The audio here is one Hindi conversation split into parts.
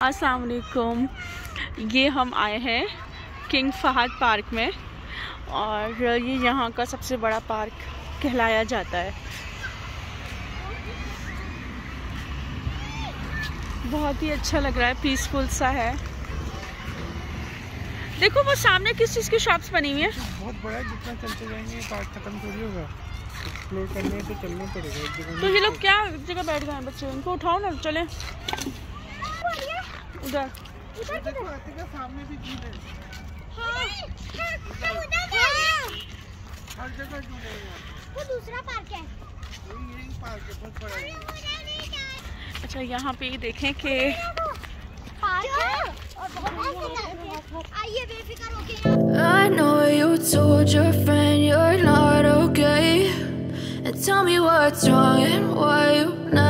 अस्सलाम वालेकुम ये हम आए हैं किंग फहद पार्क में और ये यहाँ का सबसे बड़ा पार्क कहलाया जाता है। बहुत ही अच्छा लग रहा है पीसफुल सा है। देखो वो सामने किस चीज़ की शॉप्स बनी हुई है? बहुत बड़ा है जितना चलते जाएँगे पार्क खत्म थोड़ी होगा। एक्सप्लोर करने तो चलना पड़ेगा तो ये लोग क्या जगह बैठ गए हैं बच्चे? इनको उठाओ ना चले। उधर देखो सामने भी झील है हर जगह झूले हैं। वो दूसरा पार्क है यही पार्क है बहुत बड़ा है अच्छा यहाँ पे देखें कि है I know you told your friend you're not okay. And tell me what's wrong and why you never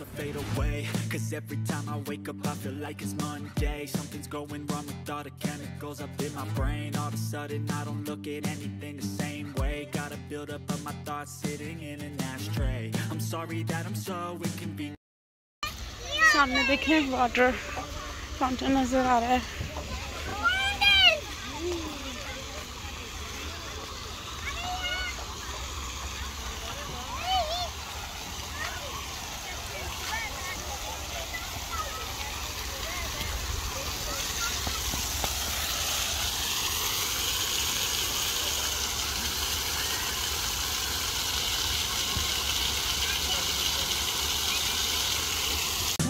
to fade away Cause every time I wake up I feel like it's Monday Something's going wrong with all the chemicals up in my brain All of a sudden I don't look at anything the same way Got a build up of my thoughts sitting in an ashtray I'm sorry that I'm so inconvenient सामने देखें वाटर फाउंटेन नज़र आ रहा है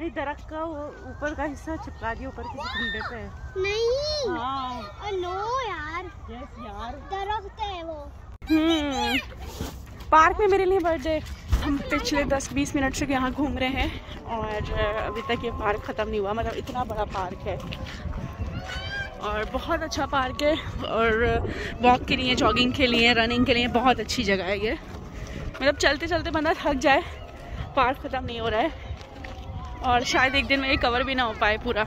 नहीं दरख्त का वो ऊपर का हिस्सा चिपका दिया ऊपर किसी खंडे पे। नहीं। हाँ। नो यार। यस यार। दरख्त है वो। हम्म। पार्क में मेरे लिए बर्थडे। हम पिछले 10-20 मिनट से यहाँ घूम रहे हैं और अभी तक ये पार्क ख़त्म नहीं हुआ मतलब इतना बड़ा पार्क है। और बहुत अच्छा पार्क है और वॉक के लिए जॉगिंग के लिए रनिंग के लिए बहुत अच्छी जगह है ये। मतलब चलते चलते बंदा थक जाए पार्क ख़त्म नहीं हो रहा है। और शायद एक दिन में ये कवर भी ना हो पाए पूरा।